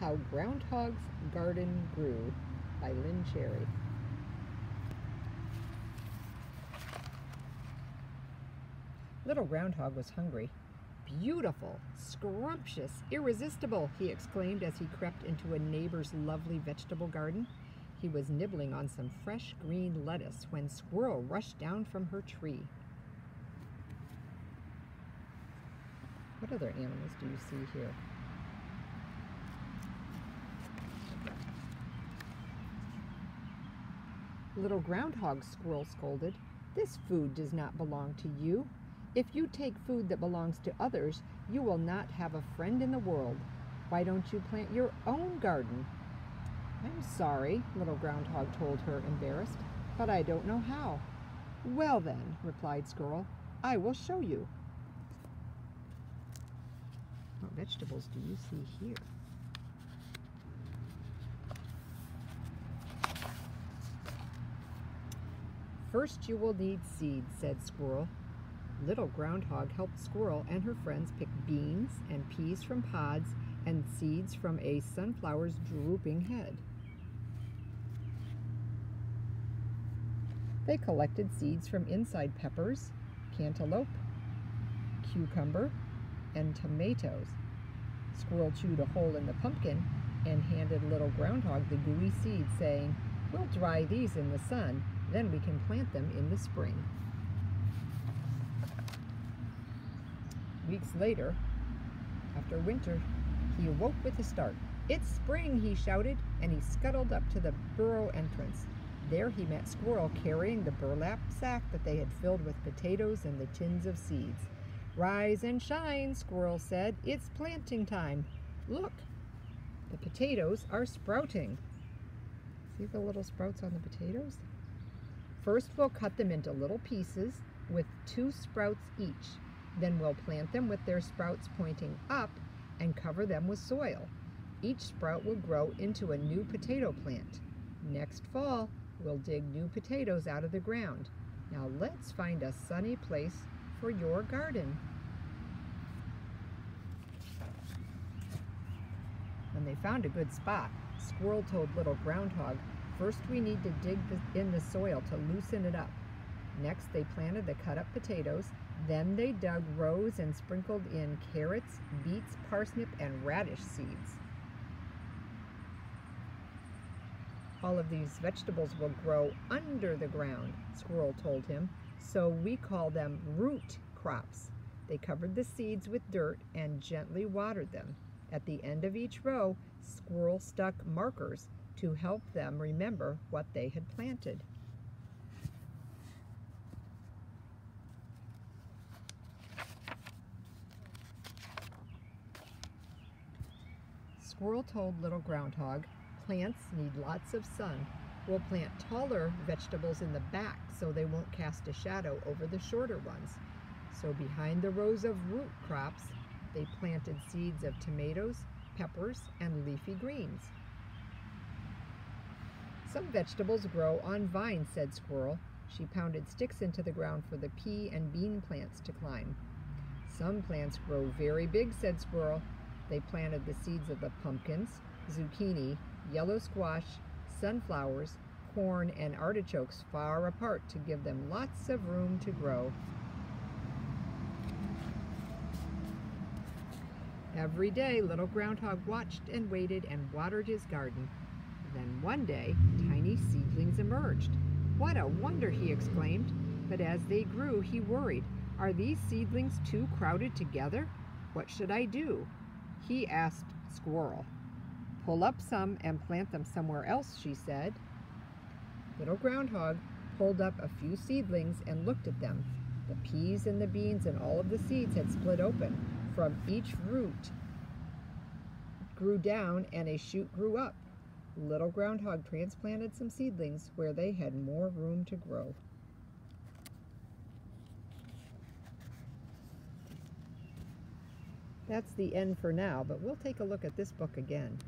How Groundhog's Garden Grew by Lynne Cherry. Little Groundhog was hungry. Beautiful, scrumptious, irresistible, he exclaimed as he crept into a neighbor's lovely vegetable garden. He was nibbling on some fresh green lettuce when Squirrel rushed down from her tree. What other animals do you see here? Little groundhog squirrel scolded, This food does not belong to you. If you take food that belongs to others, you will not have a friend in the world. Why don't you plant your own garden? I'm sorry, little groundhog told her, embarrassed, but I don't know how. Well then, replied Squirrel, I will show you. What vegetables do you see here? First you will need seeds, said Squirrel. Little Groundhog helped Squirrel and her friends pick beans and peas from pods and seeds from a sunflower's drooping head. They collected seeds from inside peppers, cantaloupe, cucumber, and tomatoes. Squirrel chewed a hole in the pumpkin and handed Little Groundhog the gooey seeds, saying, We'll dry these in the sun then we can plant them in the spring. Weeks later, after winter, he awoke with a start. It's spring, he shouted, and he scuttled up to the burrow entrance. There he met Squirrel carrying the burlap sack that they had filled with potatoes and the tins of seeds. Rise and shine, Squirrel said. It's planting time. Look, the potatoes are sprouting. See the little sprouts on the potatoes? First we'll cut them into little pieces with two sprouts each. Then we'll plant them with their sprouts pointing up and cover them with soil. Each sprout will grow into a new potato plant. Next fall, we'll dig new potatoes out of the ground. Now let's find a sunny place for your garden. When they found a good spot, Squirrel told Little Groundhog First we need to dig in the soil to loosen it up. Next they planted the cut up potatoes. Then they dug rows and sprinkled in carrots, beets, parsnip, and radish seeds. All of these vegetables will grow under the ground, Squirrel told him, so we call them root crops. They covered the seeds with dirt and gently watered them. At the end of each row, Squirrel stuck markers to help them remember what they had planted. Squirrel told Little Groundhog, plants need lots of sun. We'll plant taller vegetables in the back so they won't cast a shadow over the shorter ones. So behind the rows of root crops, they planted seeds of tomatoes, peppers, and leafy greens. Some vegetables grow on vines, said Squirrel. She pounded sticks into the ground for the pea and bean plants to climb. Some plants grow very big, said Squirrel. They planted the seeds of the pumpkins, zucchini, yellow squash, sunflowers, corn, and artichokes far apart to give them lots of room to grow. Every day, little groundhog watched and waited and watered his garden. Then one day, tiny seedlings emerged. What a wonder, he exclaimed. But as they grew, he worried. Are these seedlings too crowded together? What should I do? He asked Squirrel. Pull up some and plant them somewhere else, she said. Little Groundhog pulled up a few seedlings and looked at them. The peas and the beans and all of the seeds had split open. From each root grew down and a shoot grew up. Little Groundhog transplanted some seedlings where they had more room to grow. That's the end for now, but we'll take a look at this book again.